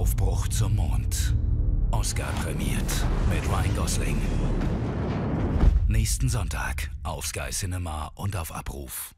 Aufbruch zum Mond. Oscar prämiert mit Ryan Gosling. Nächsten Sonntag auf Sky Cinema und auf Abruf.